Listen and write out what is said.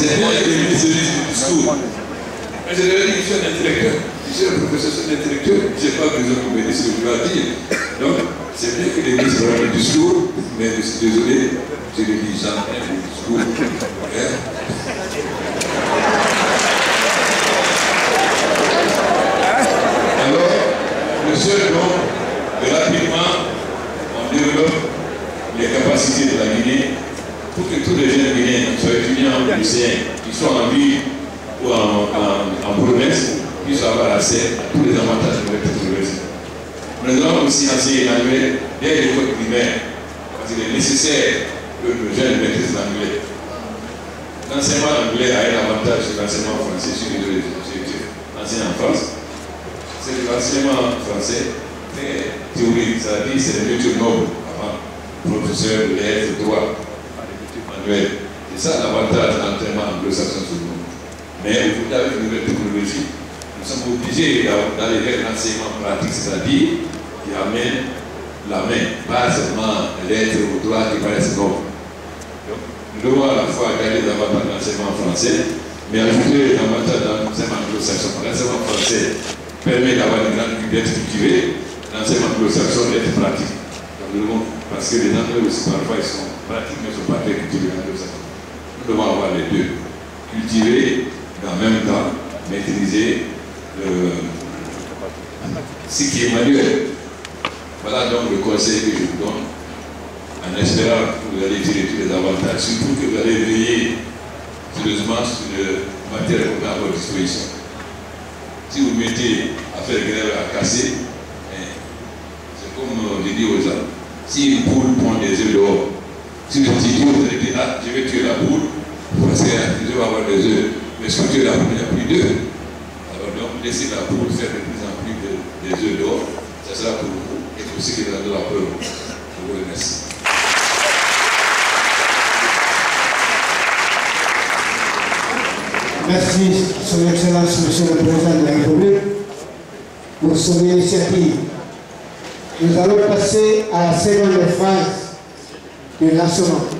C'est que disent du discours. Mais je leur dis, je suis un intellectuel. Je suis un professeur, intellectuel. Je n'ai pas besoin de me dire ce que je dois dire. Donc, c'est bien que les ministres fassent du discours, mais je suis désolé, je le dis jamais du discours. Hein? Alors, le seul donc, rapidement, on développe les capacités de la Guinée pour que tous les jeunes Guinéens, qui soient étudiants lycéens, qui soient en ville ou en, en, province, puissent avoir accès à tous les avantages de notre université. Nous devons aussi enseigner l'anglais dès l'école primaire, parce qu'il est nécessaire que les jeunes maîtrisent l'anglais. L'enseignement anglais a un avantage sur l'enseignement français, sur les enseignants en France. C'est l'enseignement français très théorique, dit c'est le métier noble avant professeur lettres, droit, manuel. C'est ça l'avantage l'entraînement anglo-saxon sur le monde. Mais aujourd'hui, avec une nouvelle technologie, nous sommes obligés d'aller vers l'enseignement pratique, c'est-à-dire qui amène la main, pas seulement lettres ou droit qui paraissent nobles. Donc, nous devons à la fois garder davantage l'enseignement français, mais ajouter davantage l'enseignement anglo-saxon. L'enseignement français permet d'avoir une grande d'être cultivé, l'enseignement anglo-saxon d'être pratique. Parce que les Anglais aussi, parfois, ils sont pratiques, mais ils ne sont pas très cultivés Nous devons avoir les deux. Cultiver, en même temps, maîtriser le, ce qui est manuel. Voilà donc le conseil que je vous donne, en espérant que vous allez tirer tous les avantages, surtout que vous allez veiller sérieusement sur le matériel qu'on a à votre disposition. Si vous mettez à faire grève à casser, hein, c'est comme je dis aux gens, si une poule prend des œufs dehors, si le petit vous allez dire, ah, je vais tuer la poule, parce que je vais avoir des œufs. Mais si vous tuez la poule, il n'y a plus d'œufs. Alors donc, laissez la poule faire de plus en plus de, des œufs dehors, ça sera pour vous et pour ceux qui ont de la peur. Je vous remercie. Merci, Son Excellence, Monsieur le Président de la République, pour son initiative. Nous allons passer à la seconde phase du lancement.